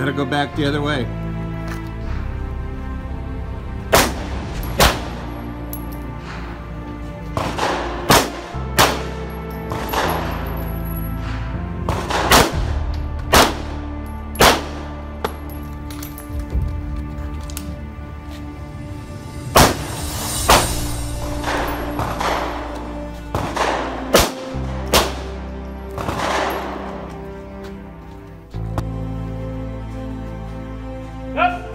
Gotta go back the other way. Yes.